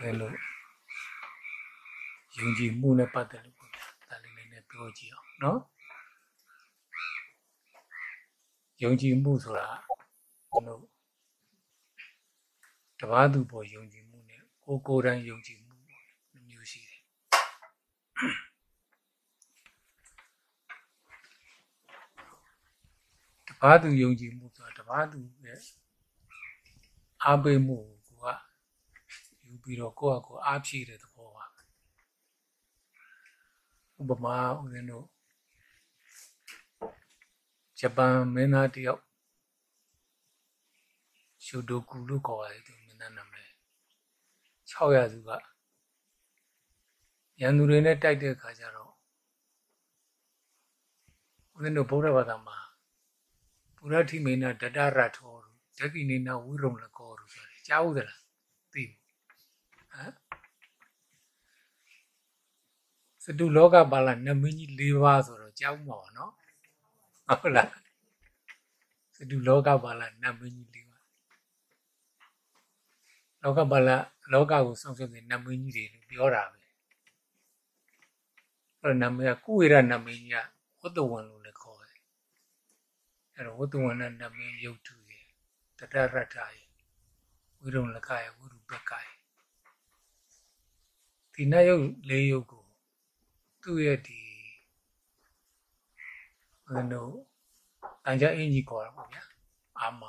အဲလိုယုံကြည်မှုနဲ့ပတ်သက်လို့ပေါ့ဗျာဒါလေးလေးနဲ့ပြောကြည့်အောင်နော်ယုံကြည်မှုဆိုတာကျွန်တော်တပားသူပေါ်ယုံကြည်မှုနဲ့ကိုကိုယ်တိုင်ယုံကြည်မှုပေါ့မျိုးရှိတယ်တပားသူယုံကြည်မှုဆိုတာတပားသူရဲ့အားပေးမှုကိုကယူ ပြီးတော့ကိုယ့်အကိုအားဖြည့်တဲ့သဘောပါဥပမာဦးဇင်းတို့ဂျပန်မင်းသားတယောက်ရှူဒိုကူလို့ခေါ်ရတယ်သူမင်းသားနာမည်600စုကရန်သူတွေနဲ့တိုက်တဲ့အခါကျတော့ဦးဇင်းတို့ဗုဒ္ဓဘာသာမှာပုရတိမေနဒတရထောဓကိနေနဝိရုံလကောလို့ဆိုတယ်ကြားဦးသလားသိဘူးဟမ်စ တုလောကပါဠနမင်းကြီး၄ပါးဆိုတော့ကြားဦးမှာပါနော်ဟုတ်လားစတုလောကပါဠနမင်းကြီး၄ပါးလောကပါဠလောကကိုစောင့်ရှောက်တဲ့နမင်းကြီးတွေလို့ပြောတာပဲအဲ့နမင်းကကုဝေရနမင်းကြီးကဝတ္တဝန်လို့လည်းခေါ်တယ်အဲ့တော့ဝတ္တဝန်နဲ့နမင်းရုပ်ထုရဲ့တတရထရဲ့ဝိရုံလကရဲ့ဝိရုပကရဲ့ဒီနတ်ရုပ်လေးရုပ်ကို သူ့ရဲ့ဒီဘယ်လိုတန်ကြအင်ကြီးခေါ်တာပေါ့ဗျာအာမ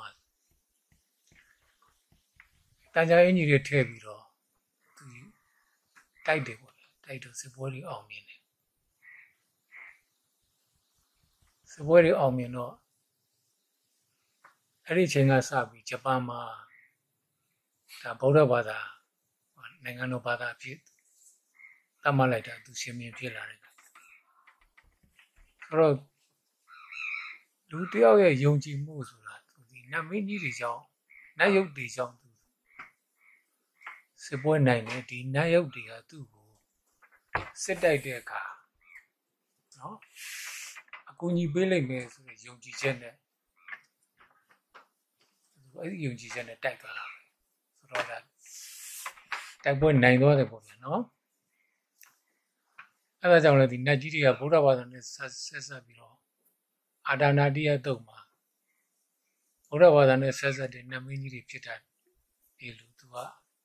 တန်ကြအင်ကြီးတွေထည့်ပြီးတော့သူတိုက်တယ်ပေါ့ဗျာတိုက်တော့စစ်ပွဲတွေအောင်မြင်တယ်စစ်ပွဲတွေအောင်မြင်တော့အဲ့ဒီချိန်ကစပြီးဂျပန်မှာဒါဗုဒ္ဓဘာသာနိုင်ငံတော်ဘာသာဖြစ် တတ်မှတ်လိုက်တာသူရှင်မြင်ဖြစ်လာတယ်ဆိုတော့လူတယောက်ရဲ့ယုံကြည်မှုဆိုတာသူဒီနတ်မင်းကြီးတွေကြောင့်နတ်ယုတ်တွေကြောင့်သူစစ်ပွဲနိုင်တယ်ဒီနတ်ယုတ်တွေကသူ့ကိုစစ်တိုက်တဲ့အခါနော်အကူအညီပေးလိုက်မယ်ဆိုတဲ့ယုံကြည်ချက်နဲ့အဲ့ဒီယုံကြည်ချက်နဲ့တိုက်သွားတာဆိုတော့ဒါတိုက်ပွဲနိုင်သွားတယ်ပေါ့ဗျာနော် အဲဒါကြောင့်လည်းဒီနတ်ကြီးတွေကဗုဒ္ဓဘာသာနဲ့ဆက်ဆက်ဆက်ပြီးတော့အာဒါနာတိယတုတ်မှာဗုဒ္ဓဘာသာနဲ့ဆက်ဆက်တဲ့နတ်မင်းကြီးတွေဖြစ်တာဒီလိုသူက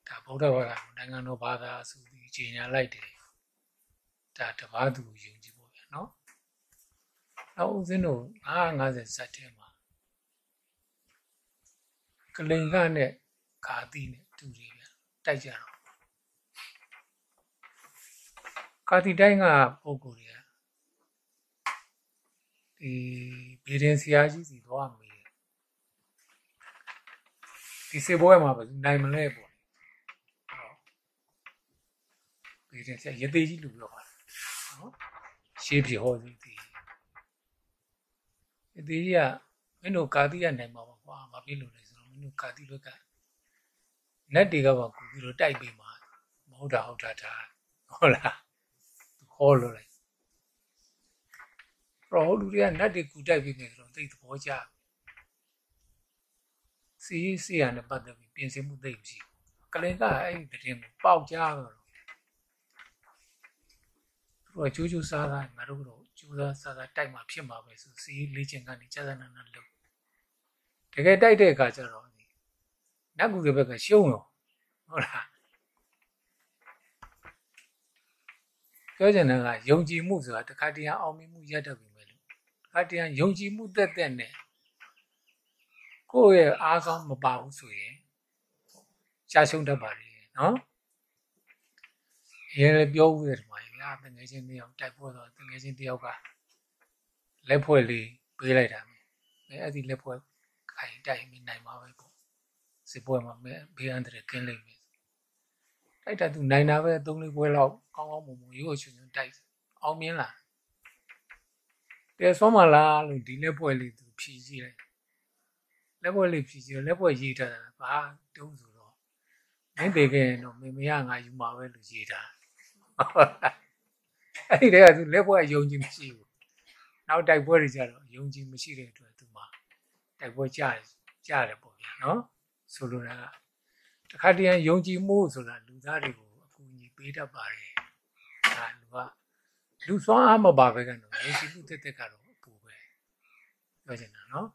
ဒါဗုဒ္ဓဘာသာနိုင်ငံတော်ဘာသာဆိုပြီးကြီးညာလိုက်တယ်ဒါတပါးသူယုံကြည်ပေါ့ဗျာနော်နောက်ဦးဇင်းတို့950ဇတ်ထဲမှာကလိန်ကနဲ့ခါတိနဲ့တူတယ်ဗျတိုက်ကြတော့ ကာတိတိုင်းကပုံကိုယ်တွေကဒီဗေဒင်ဆရာကြီးစီသွားမေးဒီစေပွဲမှာပဲနိုင်မလဲပေါ့ဗေဒင်ဆရာရသေးကြီးလူပြောပါနော်ရှေးပြေဟောစီဒီရသေးကြီးကမင်းတို့ကာတိကနိုင်မှာပါကွာမဖြစ်လို့လဲဆိုတော့မင်းတို့ကာတိဘက်ကနတ်တွေကပါကူပြီးတော့တိုက်ပေးမှာမဟုတ်တာဟုတ်တာဒါဟုတ်လား ဟောလို့လိုက်ပရောလူတွေကနတ်တွေကူတိုက်ပြီးနေဆိုတော့သိသဘောကျစီစီရနဲ့ပတ်သက်ပြီးပြင်ဆင်မှုသိမရှိဘူးကလင်ကအဲ့ဒီတည်င်းကိုပေါက်ကြတော့သူကကျိုးကျိုးစားစားငါတို့တော့ကျိုးစားစားစားတိုက်မှဖြစ်မှာပဲဆိုစီလေ့ကျင့်ကနေကြာကြာနာနာလုပ်တကယ်တိုက်တဲ့အခါကျတော့နတ်ကူတွေဘက်ကရှုံးတော့ဟုတ်လား ပြောချင်တာကယုံကြည်မှုဆိုတာတခါတည်းအောင်မြင်မှုရတတ်ပြီမယ်လို့တခါတည်းယုံကြည်မှုတက်တက်နဲ့ကိုယ့်ရဲ့အားကောင်းမပါဘူးဆိုရင်ရှားရှုံးတတ်ပါလေနော်ရဲလည်းပြောဦးတယ်ဒီမှာညာတငယ်ချင်းတယောက်တိုက်ပွဲတော့တငယ်ချင်းတယောက်ကလက်ဖွဲ့လေးပေးလိုက်တာမယ်အဲအဲ့ဒီလက်ဖွဲ့ခိုင်တိုက်မိနိုင်မှာပဲပေါ့စစ်ပွဲမှာမဲဘေးအန္တရာယ်ကင်းလိမ့်မယ် တိုက်တာသူနိုင်တာပဲသုံးလေးပွဲလောက်ကောင်းကောင်းမွန်မွန်ရိုးချွန်ချွန်တိုက်အောင်မြင်လာတဲဆောမလားလို့ဒီလက်ပွဲလေးသူဖြီးကြည့်လိုက်လက်ပွဲလေးဖြီးကြည့်လက်ပွဲရေးထားတာဘာတုံးဆိုတော့မင်းသေးခဲ့ရင်တော့မေမရငါယူမှာပဲလို့ရေးထားအဲ့ဒီတည်းကသူလက်ပွဲယုံကြည်မရှိဘူးနောက်တိုက်ပွဲတွေကြတော့ယုံကြည်မရှိတဲ့အတွက်သူမှတိုက်ပွဲကြားတယ်ကြားတယ်ပေါ့ဗျာနော်ဆိုလိုတာကတ ခါတည်းယုံကြည်မှုဆိုတာလူသားတွေကိုအကူအညီပေးတတ်ပါတယ်ဒါလူကလူစွမ်းအားမပါပဲကတော့ယုံကြည်မှုတက်တက်ကတော့အပူပဲပြောချင်တာနော်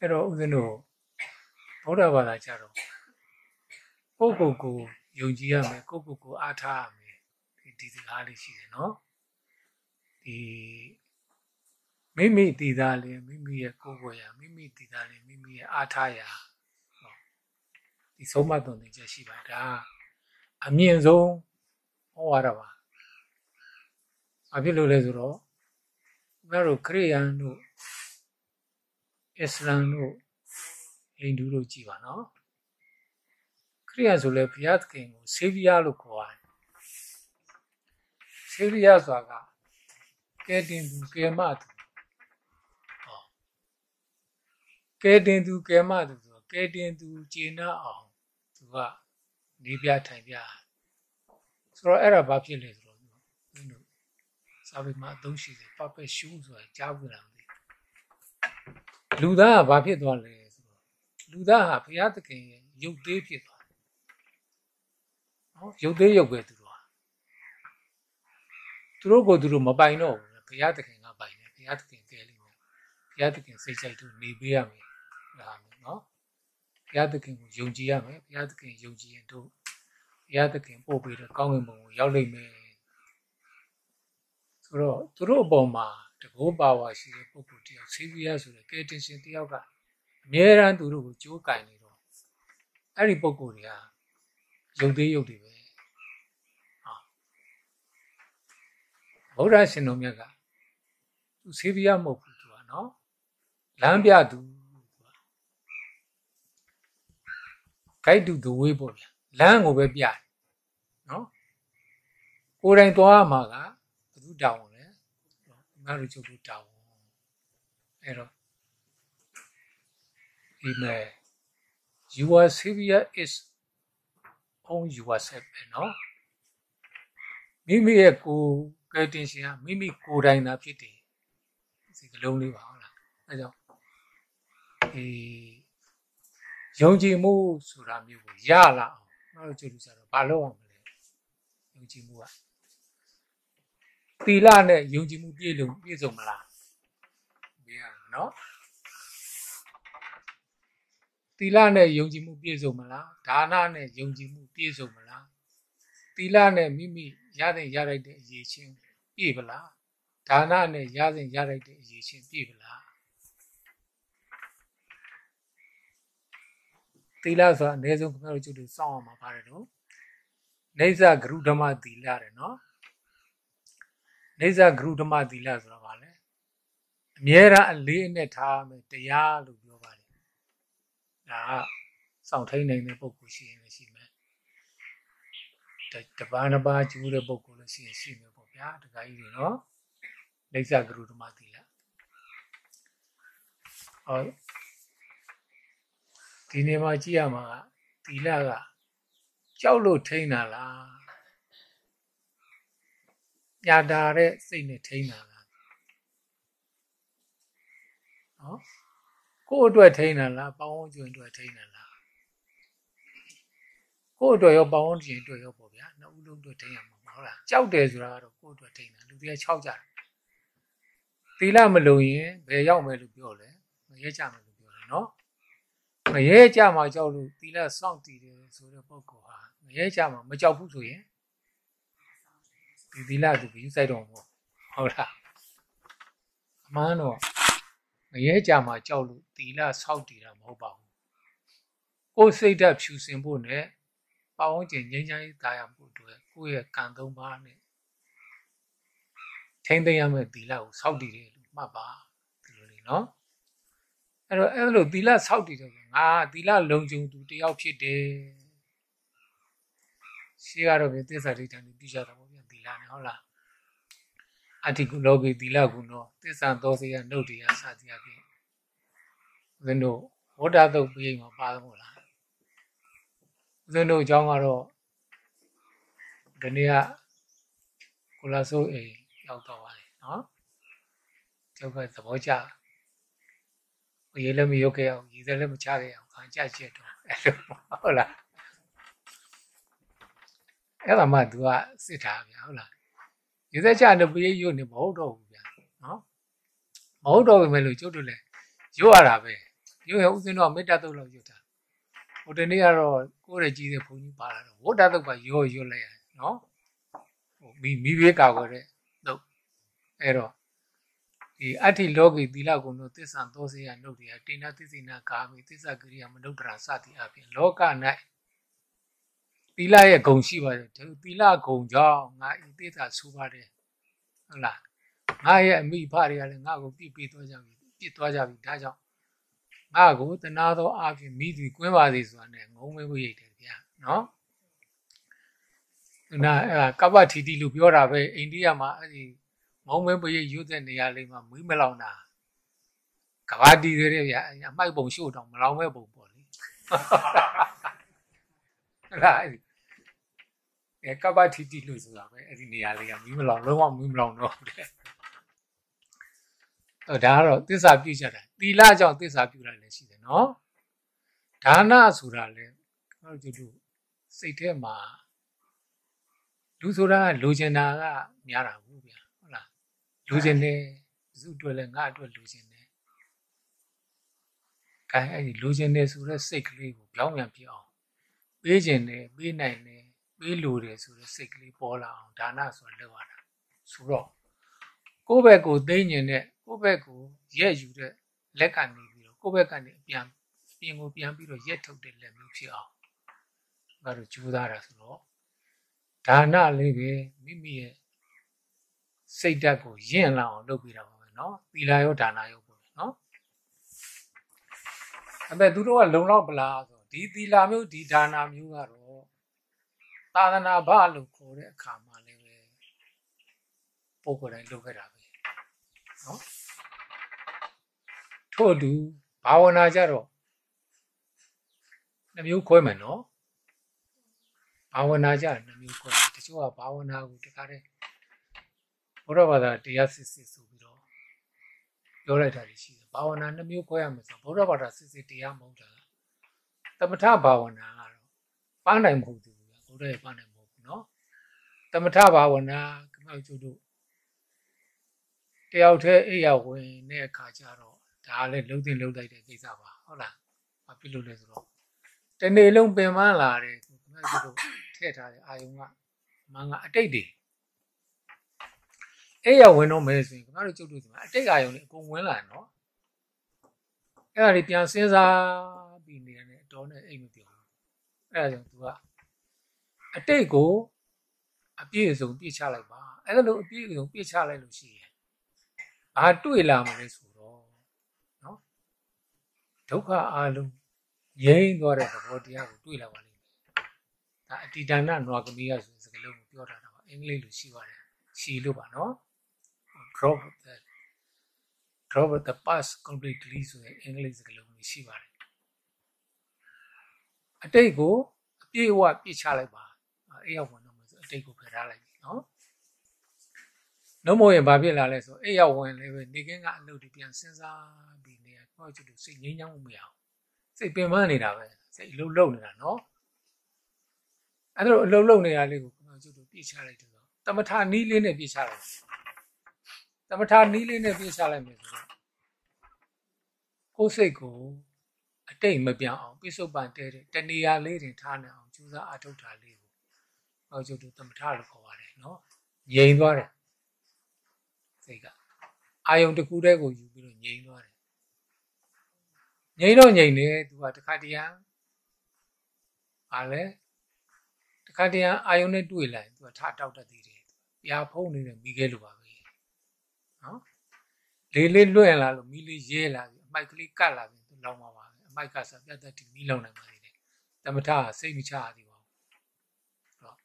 အဲ့တော့ဦးဇင်းတို့ဗုဒ္ဓဘာသာကြတော့ကိုယ့်ကိုယ်ကိုယုံကြည်ရမယ်ကိုယ့်ကိုယ်ကိုအားထားရမယ်ဒီဒီစကားလေးရှိတယ်နော်ဒီမိမိတည်သားလေးမိမိရဲ့ကိုယ်ကိုယ်ရာမိမိတည်သားလေးမိမိရဲ့အားထားရာ ဒီဆုံးမသွန်သင်ချက်ရှိပါဒါအမြင့်ဆုံးဟောရတာပါအဖြစ်လို့လဲဆိုတော့ဘုရားတို့ခရိယန်တို့အစ္စလမ်တို့ဟိန္ဒူတို့ကြည်ပါနော်ခရိယန်ဆိုလဲဘုရားသခင်ကိုဆေးဗီယာလို့ခေါ်ရတယ်ဆေးဗီယာဆိုတာကကဲတင်သူကဲမသူဟောကဲတင်သူကဲမသူဆို ကဲတင်သူဂျေနာအောင်သူကနေပြထိုင်ပြဆိုတော့အဲ့ဒါဘာဖြစ်လဲဆိုတော့ဘုန်းတို့စာပေမှာအသုံးရှိတယ် puppet shoe ဆိုတာကြားဘူးလားမသိလူသားကဘာဖြစ်သွားလဲဆိုတော့လူသားဟာဘုရားသခင်ရဲ့ရုပ်သေးဖြစ်သွားတယ်ဟောရုပ်သေးရုပ်ပဲသူတို့ဟာသူတို့ကိုသူတို့မပိုင်တော့ဘူးဘုရားသခင်ကပိုင်တယ်ဘုရားသခင်ကဲလိမ့်မယ်ဘုရားသခင်စိတ်ကြိုက်သူနေပေးရမယ်ဒါမျိုးနော် ဘုရားသခင်ကိုယုံကြည်ရမယ်ဘုရားသခင်ယုံကြည်ရင်တို့ဘုရားသခင်ပို့ပေးတဲ့ကောင်းကင်ဘုံကိုရောက်လိမ့်မယ်ဆိုတော့သူတို့အပေါ်မှာတကောပါဝါရှိတဲ့ပုဂ္ဂိုလ်တယောက်ဆေးဗီးယားဆိုတဲ့ကယ်တင်ရှင်တယောက်ကအမြဲတမ်းသူတို့ကိုကြိုးကင်နေတော့အဲ့ဒီပုဂ္ဂိုလ်တွေကယုတ်သေးယုတ်တွေပဲဟာဗုဒ္ဓရှင်တော်မြတ်ကသူဆေးဗီးယားမဟုတ်ဘူးသူကနော်လမ်းပြသူသူက guide to the way ပေါ့ဗျာလမ်းကိုပဲပြတယ်နော်ကိုယ်တိုင်သွားမှာကဘယ်သူတောင်းလဲငါတို့ချုပ်ဖို့တောင်းအဲ့တော့ဒီမဲ့ your savior is on yourself ပဲနော်မိမိရဲ့ကိုယ်ကယ်တင်ရှင်ကမိမိကိုယ်တိုင်သာဖြစ်တယ်ဒီကလုံးလေးပါဟုတ်လားအဲကြောင့်ဒီ ယုံကြည်မှုဆိုတာမျိုးကိုရလာအောင်ငါတို့ကျေလူစားတော့ဘာလုပ်အောင်မလဲယုံကြည်မှုကသီလနဲ့ယုံကြည်မှုပြည့်လုံပြည့်စုံမလားမေးရနော်သီလနဲ့ယုံကြည်မှုပြည့်စုံမလားဒါနနဲ့ယုံကြည်မှုပြည့်စုံမလားသီလနဲ့မိမိရတဲ့ရလိုက်တဲ့အရေးချင်းပြည့်ပလားဒါနနဲ့ရစဉ်ရလိုက်တဲ့အရေးချင်းပြည့်ပလား သီလဆိုတာအနည်းဆုံးခင်ဗျားတို့ကျုပ်တို့စောင့်အောင်မှာပါတယ်နော်နေဇဂရုဓမ္မသီလတယ်နော်နေဇဂရုဓမ္မသီလဆိုတာဘာလဲအမြဲတမ်းအလေးအနက်ထားမယ်တရားလို့ပြောပါတယ်ဒါကစောင့်ထိန်နိုင်တဲ့ပုဂ္ဂိုလ်ရှိရင်လည်းရှိမယ်တပားနှစ်ပါးကျူးတဲ့ပုဂ္ဂိုလ်လည်းရှိရင်ရှိမယ်ပေါ့ဗျာတခါကြီးတွေနော်နေဇဂရုဓမ္မသီလဟော ဒီနေ့မှာကြည့်ရမှာကသီလကကြောက်လို့ထိန်းတာလားညာတာတဲ့စိတ်နဲ့ထိန်းတာလားနော်ကိုယ့်အတွက်ထိန်းတာလားပေါင်းဝန်းကျင်အတွက်ထိန်းတာလားကိုယ့်အတွက်ရောပေါင်းဝန်းကျင်အတွက်ရောပေါ့ဗျာနှစ်ဦးလုံးအတွက်ထိန်းရမှာဟုတ်လားကြောက်တယ်ဆိုတာကတော့ကိုယ့်အတွက်ထိန်းတာလူတွေက၆ကြတယ်သီလမလုံရင်ဘယ်ရောက်မယ်လို့ပြောလဲမရဲကြမယ်လို့ပြောတယ်နော် မရဲကြမှာကြောက်လို့သီလစောင့်တည်တယ်ဆိုတဲ့ပုဂ္ဂိုလ်ဟာမရဲကြမှာမကြောက်ဘူးဆိုရင်ဒီသီလသူယူဆိုင်တော့ပေါ့ဟုတ်လားအမှန်တော့မရဲကြမှာကြောက်လို့သီလစောင့်တည်တာမဟုတ်ပါဘူးကိုယ်စိတ်ဓာတ်ဖြူစင်ဖို့နဲ့ပေါင်းကျင်ငြိမ်းချမ်းရေးတာယာဖို့အတွက်ကိုယ့်ရဲ့ကံသုံးပါးနဲ့ထိမ့်သိမ်းရမယ့်သီလကိုစောင့်တည်တယ်လို့မှတ်ပါဒီလိုလေးနော် အဲ့တော့အဲ့လိုသီလစောင့်တည်တယ်ဆိုငါသီလလုံခြုံသူတယောက်ဖြစ်တယ်ရှိရတော့ပြသစ္စာဒိဋ္ဌာန်ပြကြတာပေါ့ဗျာသီလနဲ့ဟုတ်လားအတ္တိကုလောကေသီလကုနောသစ္စာသောစေယနှုတ်တရားစသည်အပြင်ဦးဇင်းတို့ဝဋ္ဌသုတ်ပြေးမှာပါမို့လားဦးဇင်းတို့အကြောင်းကတော့ဒီနေ့ကကိုလာဆိုးအိမ်ရောက်တော့ပါတယ်နော်ကျောက်ကသဘောကျဟ ရေလည်းမရုပ်ခဲ့အောင်ရေလည်းမချခဲ့အောင်ခံကြချက်တော့အဲ့လိုဟုတ်လားအဲ့ဒါမှ तू ကစစ်တာဗျာဟုတ်လားရေသက်ချနေပြေးရုပ်နေမဟုတ်တော့ဘူးဗျာနော်မဟုတ်တော့ဘူးမဲ့လို့ကျုပ်တို့လည်းရုပ်ရတာပဲရုပ်ရဥစဉ်တော့မေတ္တာတုတ်လောက်ရုပ်တာဟိုတနေ့ကတော့ကိုယ်ရဲ့ကြီးတဲ့ဘုန်းကြီးပါလာတော့ဝတ္တတုတ်ပါရောရွတ်လိုက်ရနော်ဟိုမိမိဘေးကာကွယ်တဲ့တုတ်အဲ့တော့ ဒီအဋ္ဌိလောကီသီလကုံတို့သစ္စာသောစေယနှုတ်တရားတိဏသစ္စိနာကာမိသစ္စာကရိယာမနုဒ္ဒရာစသည်အပြင်လောက၌သီလရဲ့ဂုံရှိပါတယ်ဒီသီလဂုံကြောင့်ငါဤသစ္စာဆူပါတယ်ဟုတ်လားငါရဲ့အမိဖတွေကလည်းငါ့ကိုပြစ်ပေးသွားကြပြီပြစ်သွားကြပြီဒါကြောင့်ငါကိုတနာသောအဖြစ်မိသူကွင်းပါစေဆိုတာနဲ့ငုံမဲဝိရိတ်တယ်ဗျာနော်နာအဲကပ္ပထီတီလို့ပြောတာပဲအိန္ဒိယမှာအဲ့ဒီ မုံမဲပရိတ်ရွတ်တဲ့နေရာလေးမှာမွေးမလောင်တာကဘာတီတွေတဲ့ဗျာအမိုက်ပုံရှို့တော့မလောင်မဲ့ပုံပေါ့လေဟုတ်လားအဲ့ဒီအဲကပ္ပထီတီလို့ဆိုတာပဲအဲ့ဒီနေရာလေးကမီးမလောင်လုံးဝမီးမလောင်တော့တဲ့တော့ဒါကတော့သစ္စာပြုကြတာသီလကြောင့်သစ္စာပြုတာလည်းရှိတယ်နော်ဒါနဆိုတာလည်းကျွန်တော်တို့စိတ်ထဲမှာလူဆိုတာလိုချင်တာကများတာဘူးဗျာဟုတ်လား လိုချင်တယ်စုအတွက်လည်းငါအတွက်လိုချင်တယ်အဲအဲ့ဒီလိုချင်တယ်ဆိုတဲ့စိတ်ကလေးကိုပြောင်းပြန်ပြအောင်ပေးချင်တယ်ပေးနိုင်တယ်ပေးလိုတယ်ဆိုတဲ့စိတ်ကလေးပေါ်လာအောင်ဒါနဆိုတာလုပ်ရတာဆိုတော့ကိုယ့်ဘက်ကိုသိညင်တဲ့ကိုယ့်ဘက်ကိုရက်ယူတဲ့လက်ကနေပြီးတော့ကိုယ့်ဘက်ကနေအပြန်ပြင်ကိုပြန်ပြီးတော့ရက်ထုတ်တဲ့လက်မျိုးဖြစ်အောင်ငါတို့ကြိုးစားတာဆိုတော့ဒါနလေးပဲမိမိရဲ့ စိတ်ဓာတ်ကိုယဉ်လာအောင်လုပ်ပြတာပါပဲเนาะသီလရောဒါနရောပေါ့เนาะအဲ့မဲ့သူတို့ကလုံလောက်ပလားဆိုဒီသီလမျိုးဒီဒါနမျိုးကတော့သာသနာ့ဘလို့ခေါ်တဲ့အခါမှာလည်းပဲပုံကိုယ်တိုင်လုပ်ခဲ့တာပဲเนาะထို့အတူဘာဝနာကြတော့နှမျိုးခွဲမယ်နော်ဘာဝနာကြနှမျိုးခွဲတချို့ကဘာဝနာကိုတခါတည်း ဘုရားဘာသာတရားစစ်စစ်ဆိုပြီးတော့ပြောလိုက်တာရှိတယ်ဘာဝနာနှမျိုးခွဲရမယ်ဆိုဘုရားဘာသာစစ်စစ်တရားမဟုတ်တာသမထဘာဝနာကတော့ပန်းနိုင်မဟုတ်ဘူးဘုရားရဲ့ပန်းနိုင်မဟုတ်ဘူးနော်သမထဘာဝနာခမောက်ကျုပ်တို့တယောက်တည်းအိယာဝင်တဲ့အခါကျတော့ဒါလည်းလုံးတင်လုံးလိုက်တဲ့ကိစ္စပါဟုတ်လားဘာဖြစ်လို့လဲဆိုတော့တနေ့လုံးပင်ပန်းလာတယ်ခမောက်ကျုပ်တို့ထည့်ထားတဲ့အာယုံကမန်ကအတိတ်တွေ အဲ့ရဝင်တော့မဲဆိုရင်ခင်ဗျားတို့ကျုပ်တို့ဒီမှာအတိတ်အာယုံတွေအကုန်ဝင်လာနော်အဲ့ဒါတွေပြန်စဉ်းစားပြီးနေတယ်အတော်နဲ့အိမ်မပြောဘူးအဲ့ဒါကြောင့် तू ကအတိတ်ကိုအပြည့်အစုံပြည့်ချလိုက်ပါအဲ့လိုအပြည့်အစုံပြည့်ချလိုက်လို့ရှိရင်ဘာတွေ့လာမလဲဆိုတော့နော်ဒုက္ခအလုံးငြိမ်းသွားတဲ့သဘောတရားကိုတွေ့လာပါလိမ့်မယ်ဒါအတ္တိဒါနနွားကမီးရဆိုစကားလုံးကိုပြောထားတာပါအင်္ဂလိပ်လိုရှိပါတယ်ရှီလို့ပါနော် drop the drop the past completely ဆိုတဲ့အင်္ဂလိပ်စကားလုံးမျိုးရှိပါတယ်အတိတ်ကိုအပြည့်အဝပြစ်ချလိုက်ပါအဲ့ရောက်ဝင်တော့မယ်ဆိုအတိတ်ကိုဖယ်ထားလိုက်ပြီနော်နှုံးမို့ရင်ဘာဖြစ်လာလဲဆိုအဲ့ရောက်ဝင်လည်းပဲနေကင်းကအလုပ်တွေပြန်စဉ်းစားပြီးနေရတော့ကျွတ်စိတ်ငြိမ်းချမ်းမှုမရအောင်စိတ်ပင်ပန်းနေတာပဲစိတ်အလုပ်လုပ်နေတာနော်အဲ့လိုအလုပ်လုပ်နေတာလေးကိုကျွန်တော်ကျွတ်ပြစ်ချလိုက်တယ်ဆိုတမထနီးလေးနဲ့ပြစ်ချလိုက်တ မထနီးလေးနဲ့ပြစ်ချလိုက်မယ်ဆိုတော့ကိုယ်စိတ်ကိုအတိတ်မပြောင်းအောင်ပြစ္ဆုတ်ပန်တဲတဲ့တဏှာလေးတင်ထားနေအောင်ကြိုးစားအထုတ်တာလေးကိုဟောကျုပ်တို့တမထလို့ခေါ်ပါတယ်နော်ငြိမ်သွားတယ်စိတ်ကအာယုံတစ်ခုတည်းကိုယူပြီးတော့ငြိမ်သွားတယ်ငြိမ်တော့ငြိမ်တယ်သူကတခါတည်းအားလဲတခါတည်းအာယုံနဲ့တွေ့လိုက်သူကထတောက်တတ်သေးတယ်ပြာဖုံးနေတဲ့မိခဲလိုပါပဲ နော်လေးလေးလွင့်လာလို့မိလေးရဲလာပြီအမိုက်ကလေးကတ်လာပြီသူလောင်းပါပါပဲအမိုက်ကဆိုပြတ်သက်တီမိလောင်းနိုင်ပါသေးတယ်တမထကစိတ်မချရသေးပါဘူးအဲ့တော့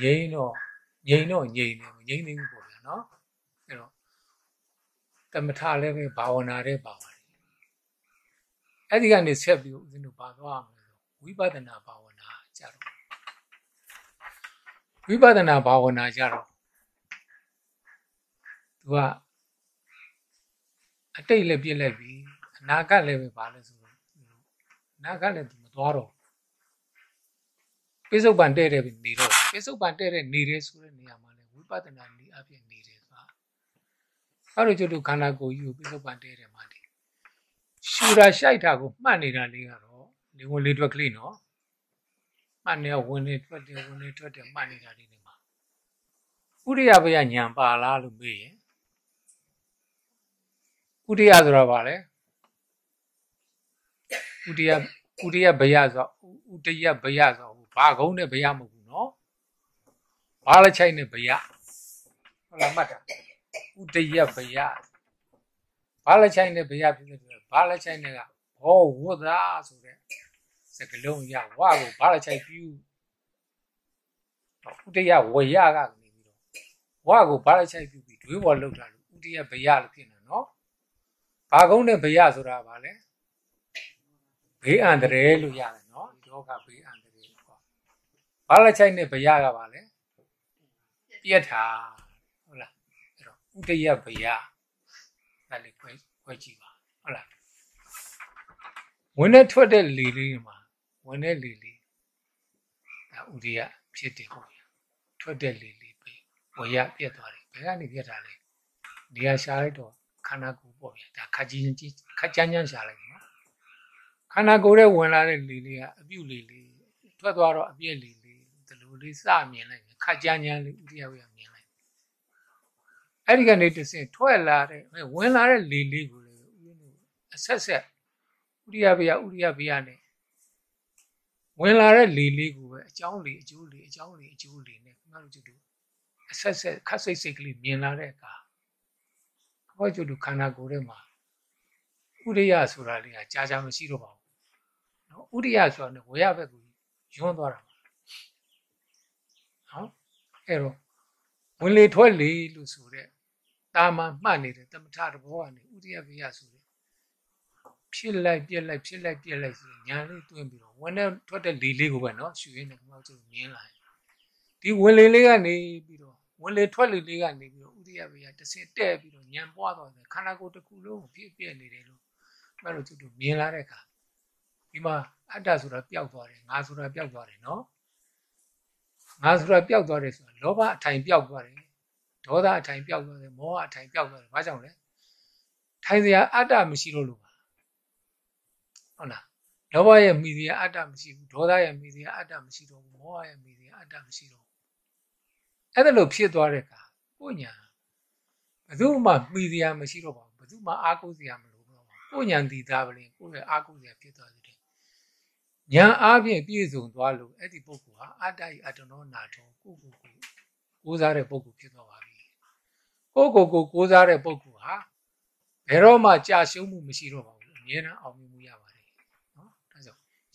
ငြိမ်တော့ငြိမ်တော့ငြိမ်တယ်ငြိမ်နေဘူးပေါ့ဗျာနော်အဲ့တော့တမထလည်းပဲဘာဝနာတဲ့ပါပါတယ်အဲ့ဒီကနေဆက်ပြီးဦးဇင်းတို့ပါသွားအောင်လို့ဝိပဿနာဘာဝနာကြတော့ဝိပဿနာဘာဝနာကြတော့ သူကအတိတ်လည်းပြည့်လိုက်ပြီအနာကလည်းပဲပါလဲဆိုတော့နာကလည်းသူမသွားတော့ပိစုတ်ပန်တဲ့တဲ့နေတော့ပိစုတ်ပန်တဲ့တဲ့နေတယ်ဆိုတဲ့နေရာမှာလဲဝိပဿနာနည်းအပြင်နေတယ်ဆိုတာအဲ့လိုကျတော့ခန္ဓာကိုယ်ကြီးကိုပိစုတ်ပန်တဲ့တဲ့မှာဒီရှူတာရှိုက်တာကိုမှတ်နေတာလေးကတော့လေဝင်လေးတွက်ကလေးနော်မှတ်နေဝင်နေထွက်တယ်ဝင်နေထွက်တယ်မှတ်နေတာလေးနေမှာဥရိယဘယညံပါလားလို့မေးရင် ဥရိယဆိုတာဘာလဲဥရိယဥရိယဘယဆိုဥတယဘယဆိုဘာကုန်းနဲ့ဘယမဟုတ်ဘူးနော်ဘာလက်ချိုက်နဲ့ဘယဟုတ်လားမှတ်တာဥတယဘယဘာလက်ချိုက်နဲ့ဘယဖြစ်နေတယ်ဘာလက်ချိုက်နဲ့ကဘောဝုဒ္ဓဆိုတဲ့စကလုံးရဝါကိုဘာလက်ချိုက်ပြူဥတယဝယကနေပြီးတော့ဝါကိုဘာလက်ချိုက်ပြူပြီးဒွေးပေါ်လောက်တာလို့ဥတယဘယလို့ဖြစ်နေနော် ဘာကုန်းနဲ့ဘယဆိုတာဘာလဲဘေးအန္တရာယ်လို့ရတယ်နော်ယောဂဘေးအန္တရာယ်ပေါ့ဘာလက်ချိုက်နဲ့ဘယကပါလဲပြက်တာဟုတ်လားအဲ့တော့ဥတယဘယဒါလေးခွဲခွဲကြည့်ပါဟုတ်လားဝင်နဲ့ထွက်တဲ့လေလေးမှာဝင်တဲ့လေလေးဒါဥရိယဖြစ်တယ်ပေါ့ထွက်တဲ့လေလေးပဲဝရပြက်သွားတယ်ဘယ်ကနေပြက်တာလဲနေရာရှာလိုက်တော့ ခန္ဓာကိုယ်ပေါ့ဗျာဒါခက်ကြီးကြီးခက်ကြမ်းကြမ်းရှာလိုက်နော်ခန္ဓာကိုယ်ရဲ့ဝင်လာတဲ့လေလေးကအပြုတ်လေလေးထွက်သွားတော့အပြည့်လေလေးဒီလိုလေးစမြင်လိုက်ခက်ကြမ်းကြမ်းလေးဥရိယဝရမြင်လိုက်အဲ့ဒီကနေတစင်ထွက်လာတဲ့ဝင်လာတဲ့လေလေးကိုလေအဆက်ဆက်ဥရိယဘယဥရိယဘယနဲ့ဝင်လာတဲ့လေလေးကိုပဲအကြောင်းလေအကျိုးလေအကြောင်းလေအကျိုးလေနဲ့ခင်ဗျားတို့ကျတို့အဆက်ဆက်ခက်စိတ်စိတ်ကလေးမြင်လာတဲ့အခါ ဟောကျတို့ခန္ဓာကိုယ်ထဲမှာဥရိယဆိုတာလေးကကြာကြာမရှိတော့ပါဘူးနော်ဥရိယဆိုတာနဲ့ဝေရဘက်ကိုယွန်းသွားတာနော်အဲ့တော့ဝင်လေထွက်လေလို့ဆိုတဲ့တာမန်မှတ်နေတဲ့တမထတဘောကနေဥရိယဘယဆိုတဲ့ဖြစ်လိုက်ပြက်လိုက်ဖြစ်လိုက်ပြက်လိုက်ဆိုညာလေးတွင်းပြီးတော့ဝင်တဲ့ထွက်တဲ့လေလေးကိုပဲနော်ရှူရင်းနဲ့ကျွန်တော်တို့မြင်လာတယ်ဒီဝင်လေလေးကနေပြီးတော့ဝင်လေထွက်လေလေးကနေပြီးတော့ ဥရိယဘေးကတစ်စင်တဲ့ပြီးတော့ညံပွားသွားတယ်ခန္ဓာကိုယ်တစ်ခုလုံးကိုပြည့်ပြည့်နေတယ်လို့ကျွန်တော်တို့မြင်လာတဲ့အခါဒီမှာအတ္တဆိုတာပျောက်သွားတယ်ငါဆိုတာပျောက်သွားတယ်နော်ငါဆိုတာပျောက်သွားတယ်ဆိုတာလောဘအထိုင်ပျောက်သွားတယ်ဒေါသအထိုင်ပျောက်သွားတယ်မောဟအထိုင်ပျောက်သွားတယ်ဘာကြောင့်လဲထိုင်စရာအတ္တမရှိလို့လို့ဟုတ်လားလောဘရဲ့မိစရာအတ္တမရှိဘူးဒေါသရဲ့မိစရာအတ္တမရှိတော့ဘူးမောဟရဲ့မိစရာအတ္တမရှိတော့ဘူးအဲ့ဒါလို့ဖြစ်သွားတဲ့အခါကိုညာ ဘယ်သူမှမိစရာမရှိတော့ပါဘူးဘယ်သူမှအားကိုးစရာမလိုတော့ပါဘူးကိုညာတည်သားပလင်ကိုရဲ့အားကိုးစရာဖြစ်သွားတယ်ညာအားဖြင့်ပြည့်စုံသွားလို့အဲ့ဒီပုဂ္ဂိုလ်ဟာအတ္တဤအတ္တနောနာထောကိုကိုကိုကိုးစားတဲ့ပုဂ္ဂိုလ်ဖြစ်သွားပါပြီကိုကိုကိုကိုးစားတဲ့ပုဂ္ဂိုလ်ဟာဘယ်တော့မှကြာရှုံးမှုမရှိတော့ပါဘူးအမြဲတမ်းအောင်မြင်မှုရပါ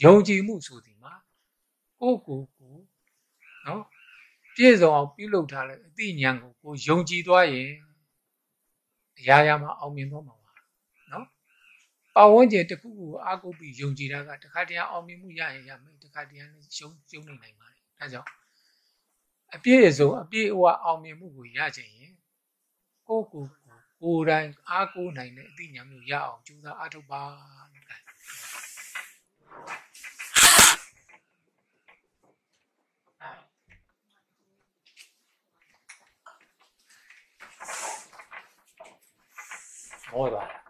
ယုံကြည်မှုဆိုဒီမှာကိုကိုကိုနော်ပြည့်စုံအောင်ပြုလုပ်ထားတဲ့အသိဉာဏ်ကိုကိုယုံကြည်သွားရင် အရာရာမှာအောင်မြင်သွားမှာပါနော်ပတ်ဝန်းကျင်တစ်ခုခုအားကိုးပြီးယုံကြည်တာကတခါတည်းအောင်မြင်မှုရရင်ရမယ်တခါတည်းနဲ့ရှုံးရှုံးနေနိုင်ပါတယ်ဒါကြောင့်အပြည့်အစုံအပြည့်အဝအောင်မြင်မှုကိုရချင်ရင်ကိုကိုကိုကိုယ်တိုင်အားကိုးနိုင်တဲ့အသိဉာဏ်မျိုးရအောင်ကြိုးစားအားထုတ်ပါ မောသွားတာ